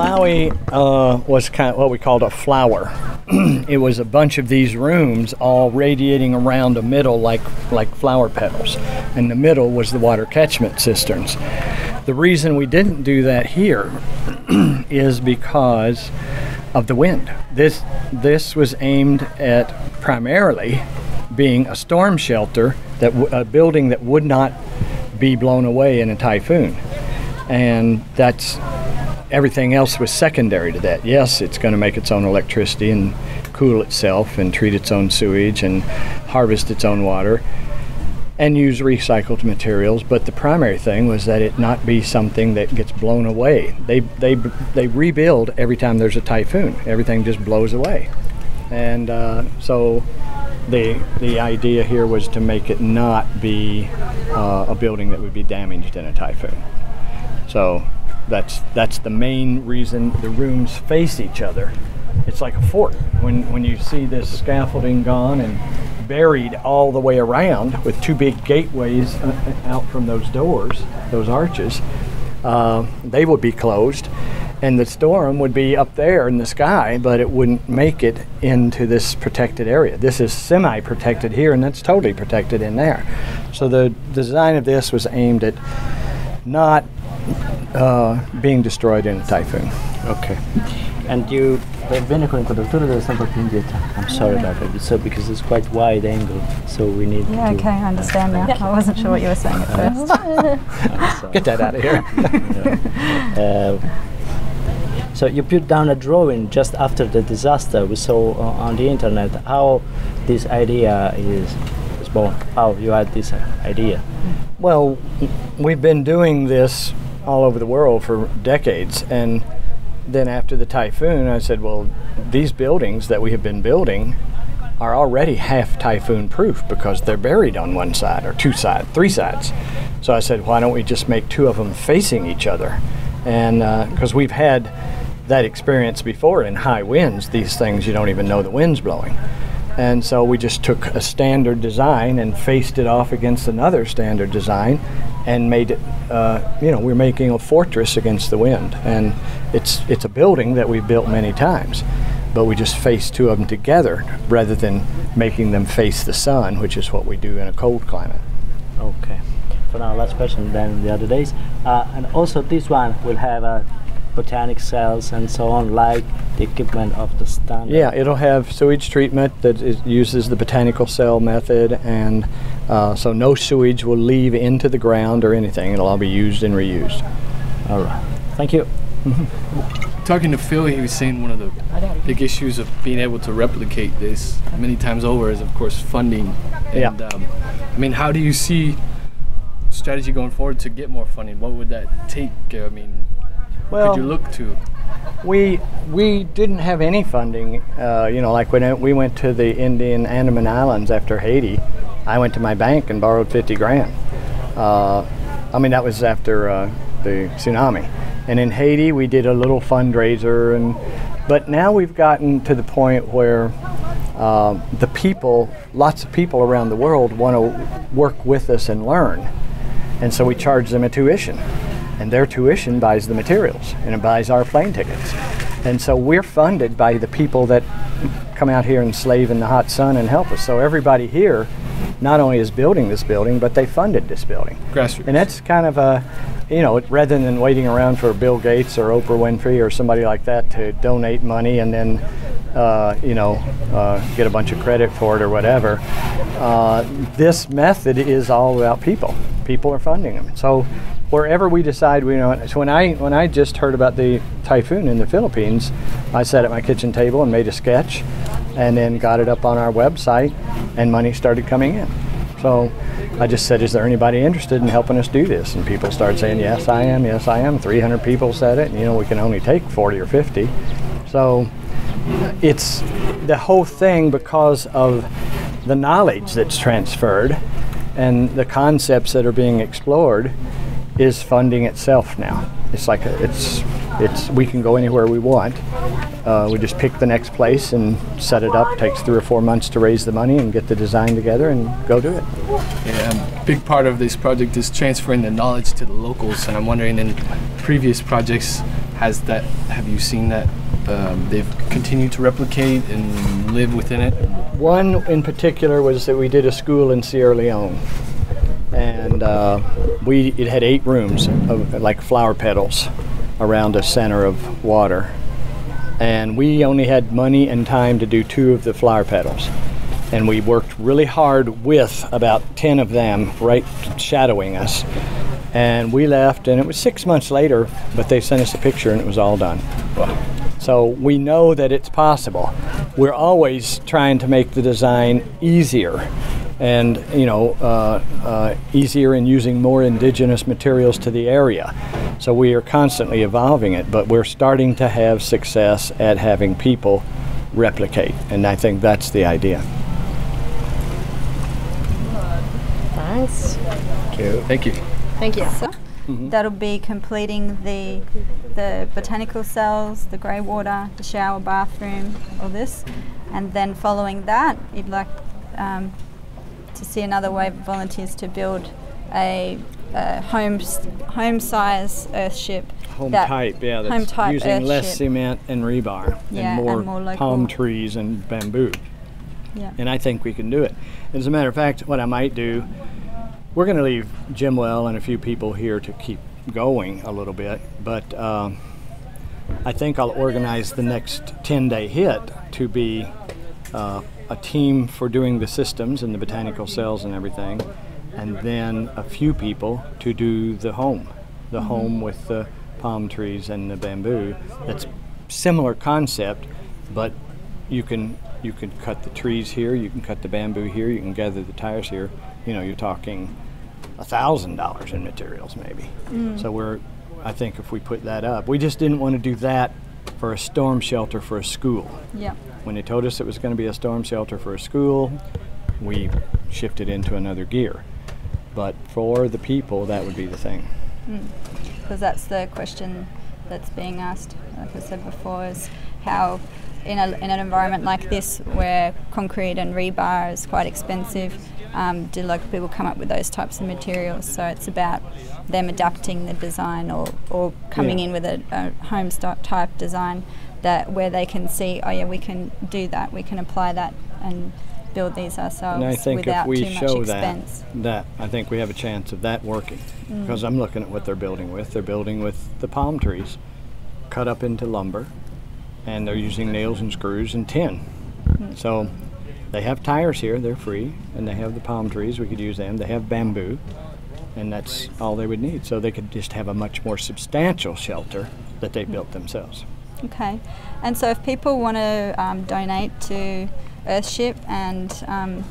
Malawi uh, was kind of what we called a flower. it was a bunch of these rooms all radiating around a middle like like flower petals, and the middle was the water catchment cisterns. The reason we didn't do that here is because of the wind. This this was aimed at primarily being a storm shelter that a building that would not be blown away in a typhoon, and that's everything else was secondary to that. Yes, it's going to make its own electricity and cool itself and treat its own sewage and harvest its own water and use recycled materials. But the primary thing was that it not be something that gets blown away. They they they rebuild every time there's a typhoon. Everything just blows away, and uh, so. The, the idea here was to make it not be uh, a building that would be damaged in a typhoon. So that's that's the main reason the rooms face each other. It's like a fort. When when you see this scaffolding gone and buried all the way around with two big gateways uh, out from those doors, those arches, uh, they would be closed, and the storm would be up there in the sky, but it wouldn't make it into this protected area. This is semi-protected here, and that's totally protected in there. So the design of this was aimed at not uh, being destroyed in a typhoon. Okay. And you viene con inquadratura della stampa più indietro. I'm sorry about that. So because it's quite wide angle, so we need Yeah, to okay, I understand now. I wasn't sure what you were saying at first. Get that out of here. uh, so you put down a drawing just after the disaster we saw uh, on the internet. How this idea is is born? How you had this idea? Well, we've been doing this all over the world for decades, and then after the typhoon, I said, well, these buildings that we have been building are already half typhoon proof because they're buried on one side or two sides, three sides. So I said, why don't we just make two of them facing each other? And uh, because we've had that experience before in high winds, these things you don't even know the wind's blowing. And so we just took a standard design and faced it off against another standard design and made it, uh, you know, we're making a fortress against the wind. And it's, it's a building that we've built many times, but we just face two of them together rather than making them face the sun, which is what we do in a cold climate. Okay. For now, last question. Then the other days, uh, and also this one will have a botanic cells and so on, like the equipment of the standard. Yeah, it'll have sewage treatment that is, uses the botanical cell method, and uh, so no sewage will leave into the ground or anything. It'll all be used and reused. All right. Thank you. Talking to Phil, he was saying one of the big issues of being able to replicate this many times over is, of course, funding. Yeah. And um, I mean, how do you see strategy going forward to get more funding? What would that take? I mean, Well, could you look to? we we didn't have any funding. Uh, you know, like when we went to the Indian Andaman Islands after Haiti, I went to my bank and borrowed 50 grand. Uh, I mean, that was after uh, the tsunami. And in Haiti, we did a little fundraiser, and but now we've gotten to the point where uh, the people, lots of people around the world, want to work with us and learn, and so we charge them a tuition, and their tuition buys the materials and it buys our plane tickets, and so we're funded by the people that come out here and slave in the hot sun and help us. So everybody here not only is building this building, but they funded this building. Grassroots. And that's kind of a, you know, rather than waiting around for Bill Gates or Oprah Winfrey or somebody like that to donate money and then, uh, you know, uh, get a bunch of credit for it or whatever, uh, this method is all about people. People are funding them. So wherever we decide we know. So when I when I just heard about the typhoon in the Philippines, I sat at my kitchen table and made a sketch, and then got it up on our website, and money started coming in. So I just said, "Is there anybody interested in helping us do this?" And people started saying, "Yes, I am. Yes, I am." 300 people said it. And, you know, we can only take 40 or 50. So it's the whole thing because of the knowledge that's transferred and the concepts that are being explored is funding itself now. It's like a, it's it's we can go anywhere we want. Uh, we just pick the next place and set it up. takes three or four months to raise the money and get the design together and go do it. Yeah, a big part of this project is transferring the knowledge to the locals, and I'm wondering in previous projects, has that? Have you seen that? Um, they've continued to replicate and live within it. One in particular was that we did a school in Sierra Leone, and uh, we it had eight rooms of like flower petals around a center of water, and we only had money and time to do two of the flower petals, and we worked really hard with about ten of them right shadowing us, and we left, and it was six months later, but they sent us a picture and it was all done. So we know that it's possible. We're always trying to make the design easier and you know uh, uh, easier in using more indigenous materials to the area. So we are constantly evolving it, but we're starting to have success at having people replicate, and I think that's the idea. Thanks. Thank you. Thank you. Thank you. So that'll be completing the the botanical cells, the grey water, the shower, bathroom, all this, and then following that, you'd like um, to see another wave of volunteers to build a, a home home size earthship. Home that- type, yeah, that's home type using less cement and rebar Yeah, and and more, more local- palm trees and bamboo. Yeah. and I think we can do it. As a matter of fact, what I might do, we're going to leave Jim Well and a few people here to keep going a little bit, but um, I think I'll organize the next 10 day hit to be uh, a team for doing the systems and the botanical cells and everything, and then a few people to do the home, the mm-hmm. home with the palm trees and the bamboo. That's similar concept, but you can you can cut the trees here, you can cut the bamboo here, you can gather the tires here. You know, you're talking a thousand dollars in materials maybe. Mm. So we're, I think if we put that up, we just didn't want to do that for a storm shelter for a school. Yeah. When they told us it was going to be a storm shelter for a school, we shifted into another gear. But for the people, that would be the thing. Hmm. because that's the question that's being asked. Like I said before, is how in, a, in an environment like this where concrete and rebar is quite expensive, um, do local people come up with those types of materials? So it's about them adapting the design or, or coming Yeah. in with a, a home type design that where they can see, oh yeah, we can do that, we can apply that and build these ourselves And I think without if we too much expense. that, that I think we have a chance of that working. Because I'm looking at what they're building with. They're building with the palm trees cut up into lumber, and they're using nails and screws and tin. So they have tires here, they're free, and they have the palm trees, we could use them. They have bamboo, and that's all they would need. So they could just have a much more substantial shelter that they built themselves. Okay, and so if people want to um, donate to Earthship and um,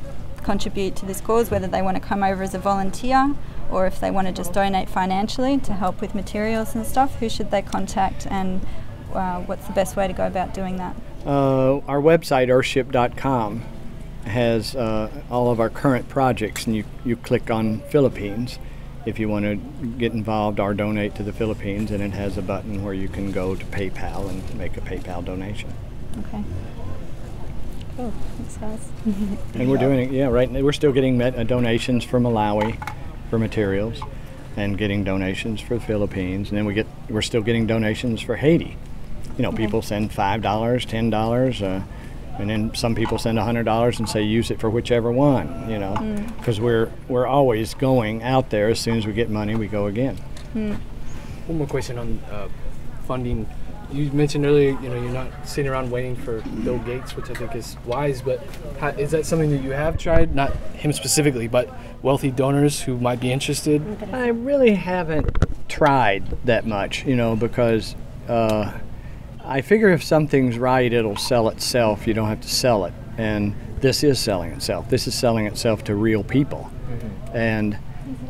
contribute to this cause, whether they want to come over as a volunteer or if they want to just donate financially to help with materials and stuff, who should they contact and uh, what's the best way to go about doing that? Uh, our website, earthship.com, has uh, all of our current projects, and you, you click on Philippines if you want to get involved or donate to the Philippines, and it has a button where you can go to PayPal and make a PayPal donation. Okay. Cool. Thanks, guys. And we're doing it, yeah, right. We're still getting met, uh, donations from Malawi for materials, and getting donations for the Philippines, and then we get we're still getting donations for Haiti. You know, people send five dollars, ten dollars, uh, and then some people send a hundred dollars and say use it for whichever one. You know, because we're we're always going out there. As soon as we get money, we go again. One more question on uh, funding. You mentioned earlier, you know, you're not sitting around waiting for Bill Gates, which I think is wise. But how, is that something that you have tried? Not him specifically, but wealthy donors who might be interested. I really haven't tried that much, you know, because uh, I figure if something's right, it'll sell itself. You don't have to sell it. And this is selling itself. This is selling itself to real people. Mm-hmm. And,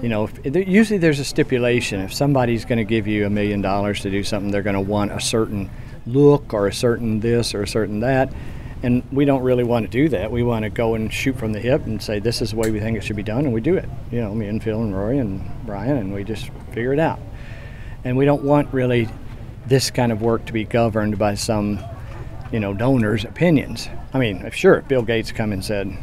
you know, if, usually there's a stipulation. If somebody's going to give you a million dollars to do something, they're going to want a certain look or a certain this or a certain that. And we don't really want to do that. We want to go and shoot from the hip and say, this is the way we think it should be done, and we do it. You know, me and Phil and Roy and Brian, and we just figure it out. And we don't want really this kind of work to be governed by some, you know, donors' opinions. I mean, sure, if Bill Gates come and said,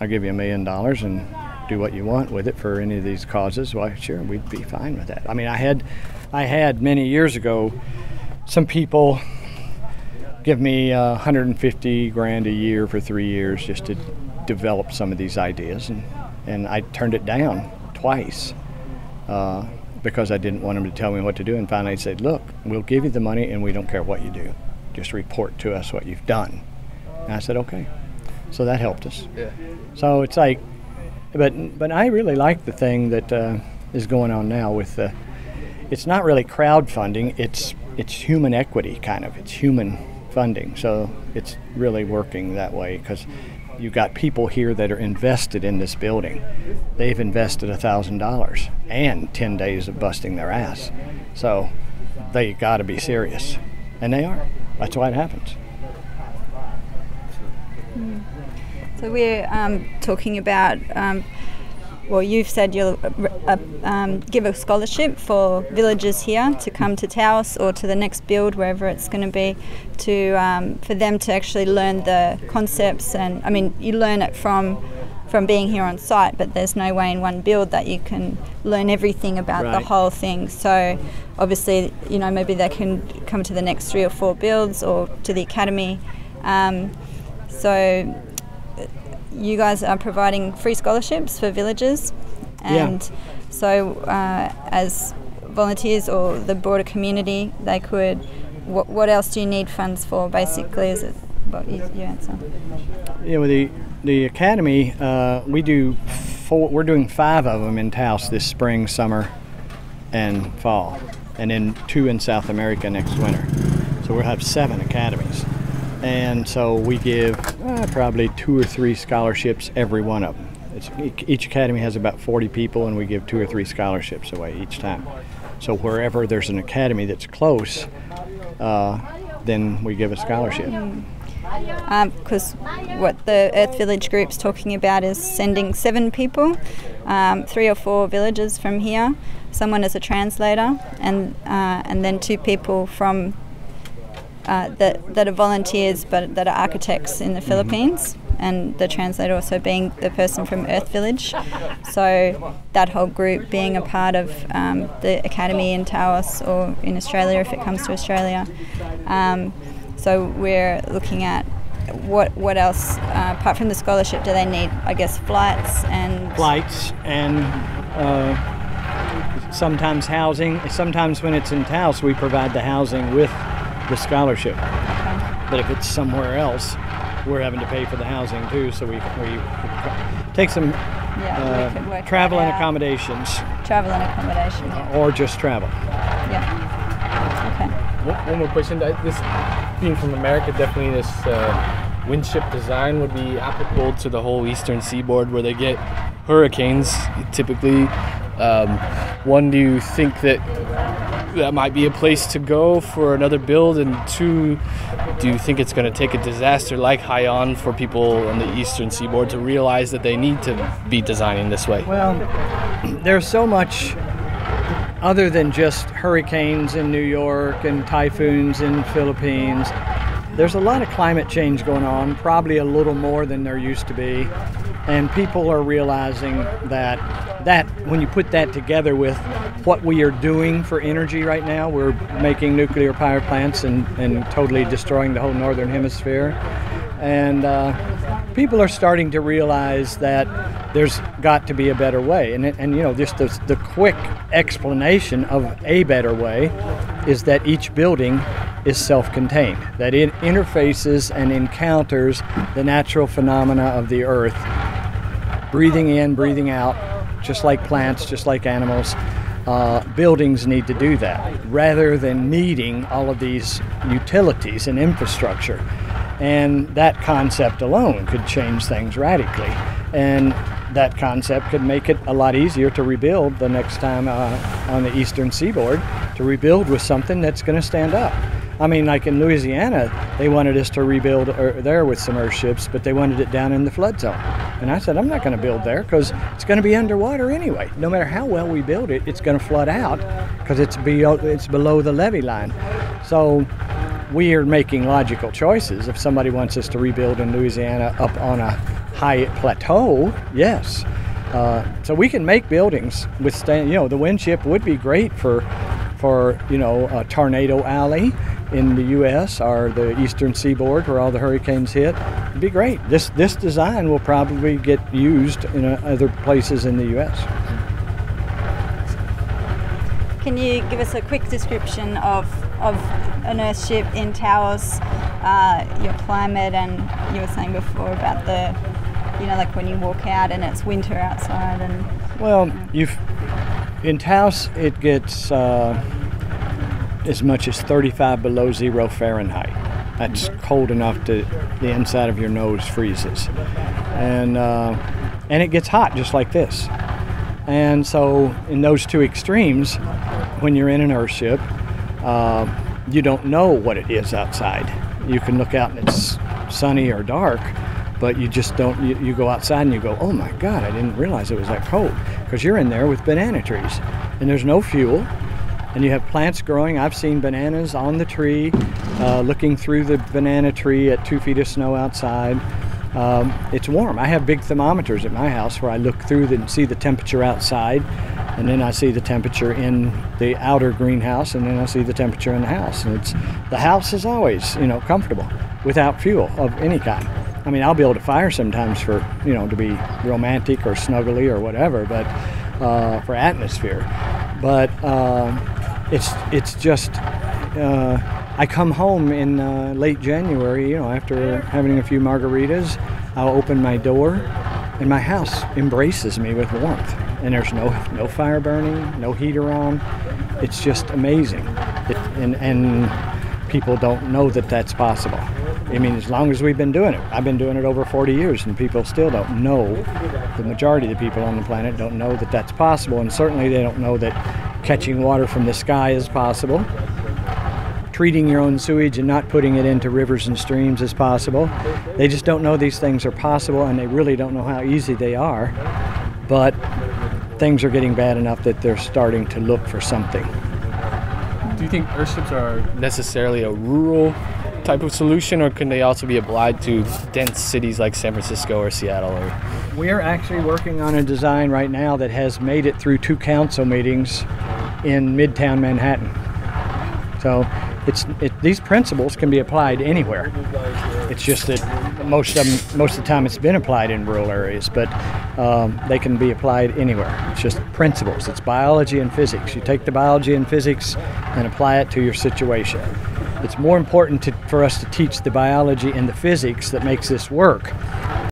I'll give you a million dollars and do what you want with it for any of these causes, why, sure, we'd be fine with that. I mean, I had, I had many years ago some people give me uh, 150 grand a year for three years just to develop some of these ideas, and and I turned it down twice. Uh, because I didn't want them to tell me what to do, and finally said, "Look, we'll give you the money, and we don't care what you do. Just report to us what you've done." And I said, "Okay." So that helped us. Yeah. So it's like, but but I really like the thing that uh, is going on now with the. It's not really crowdfunding. It's it's human equity kind of. It's human funding. So it's really working that way because you've got people here that are invested in this building. They've invested a thousand dollars and ten days of busting their ass. So they got to be serious, and they are. That's why it happens. So we're um, talking about. Um, well, you've said you'll uh, uh, um, give a scholarship for villagers here to come to Taos or to the next build, wherever it's going to be, to um, for them to actually learn the concepts. And I mean, you learn it from from being here on site, but there's no way in one build that you can learn everything about the whole thing. So obviously, you know, maybe they can come to the next three or four builds or to the academy. Um, so you guys are providing free scholarships for villagers, Yeah. and so uh, as volunteers or the broader community, they could. What, what else do you need funds for? Basically, is it what you, you answer? Yeah, with the the academy, uh, we do four. We're doing five of them in Taos this spring, summer, and fall, and then two in South America next winter. So we'll have seven academies, and so we give probably two or three scholarships every one of them. It's, each academy has about 40 people, and we give two or three scholarships away each time. So wherever there's an academy that's close, uh, then we give a scholarship. because Um, what the Earth Village group's talking about is sending seven people, um, three or four villagers from here, someone as a translator, and uh, and then two people from uh, that that are volunteers but that are architects in the Philippines. And the translator also being the person from Earth Village. So, that whole group being a part of um, the academy in Taos or in Australia if it comes to Australia. Um, so we're looking at what what else uh, apart from the scholarship do they need? I guess flights and flights and uh, sometimes housing. Sometimes when it's in Taos, we provide the housing with the scholarship. But if it's somewhere else, we're having to pay for the housing too. So we we take some yeah, we could uh, travel and accommodations, travel and accommodation. or just travel. Yeah. Okay. One, one more question. I- This being from America, definitely this uh, windship design would be applicable to the whole eastern seaboard where they get hurricanes typically. Um, one, do you think that that might be a place to go for another build? And two, do you think it's going to take a disaster like Haiyan for people on the eastern seaboard to realize that they need to be designing this way? Well, there's so much other than just hurricanes in New York and typhoons in Philippines. There's a lot of climate change going on, probably a little more than there used to be. And people are realizing that that when you put that together with what we are doing for energy right now, we're making nuclear power plants and, and totally destroying the whole northern hemisphere. And uh, people are starting to realize that there's got to be a better way. And, and you know, just the, the quick explanation of a better way is that each building is self contained, that it interfaces and encounters the natural phenomena of the earth, breathing in, breathing out, just like plants, just like animals. Uh, buildings need to do that rather than needing all of these utilities and infrastructure. And that concept alone could change things radically. And that concept could make it a lot easier to rebuild the next time uh, on the eastern seaboard, to rebuild with something that's going to stand up. I mean, like in Louisiana, they wanted us to rebuild er, there with some earth ships, but they wanted it down in the flood zone. And I said, I'm not going to build there because it's going to be underwater anyway. No matter how well we build it, it's going to flood out because it's, below, it's below the levee line. So we are making logical choices. If somebody wants us to rebuild in Louisiana up on a high plateau, yes. Uh, so we can make buildings withstand. You know, the windship would be great for, for you know, a tornado alley, in the U.S. or the eastern seaboard where all the hurricanes hit. It'd be great. This this design will probably get used in uh, other places in the U.S. Can you give us a quick description of, of an Earthship in Taos, uh, your climate, and you were saying before about the, you know, like when you walk out and it's winter outside and. Well, you've in Taos it gets uh, as much as 35 below zero Fahrenheit. That's cold enough to the inside of your nose freezes, and uh, and it gets hot just like this. And so, in those two extremes, when you're in an Earthship, uh, you don't know what it is outside. You can look out and it's sunny or dark, but you just don't. You, you go outside and you go, "Oh my God, I didn't realize it was that cold," because you're in there with banana trees, and there's no fuel, and you have plants growing. I've seen bananas on the tree, uh, looking through the banana tree at two feet of snow outside. Um, it's warm. I have big thermometers at my house where I look through and see the temperature outside, and then I see the temperature in the outer greenhouse, and then I see the temperature in the house. And it's the house is always, you know, comfortable without fuel of any kind. I mean, I'll be able to fire sometimes for, you know, to be romantic or snuggly or whatever, but uh, for atmosphere. But uh, it's it's just. Uh, I come home in uh, late January, you know, after having a few margaritas. I'll open my door, and my house embraces me with warmth. And there's no no fire burning, no heater on. It's just amazing, it, and and people don't know that that's possible. I mean, as long as we've been doing it, I've been doing it over 40 years, and people still don't know. The majority of the people on the planet don't know that that's possible, and certainly they don't know that catching water from the sky as possible treating your own sewage and not putting it into rivers and streams as possible. They just don't know these things are possible and they really don't know how easy they are. But things are getting bad enough that they're starting to look for something. Do you think Earthships are necessarily a rural type of solution, or can they also be applied to dense cities like San Francisco or Seattle? Or We're actually working on a design right now that has made it through two council meetings in Midtown Manhattan. So it's it, these principles can be applied anywhere. It's just that most of them, most of the time it's been applied in rural areas, but um, they can be applied anywhere. It's just principles. It's biology and physics. You take the biology and physics and apply it to your situation. It's more important to, for us to teach the biology and the physics that makes this work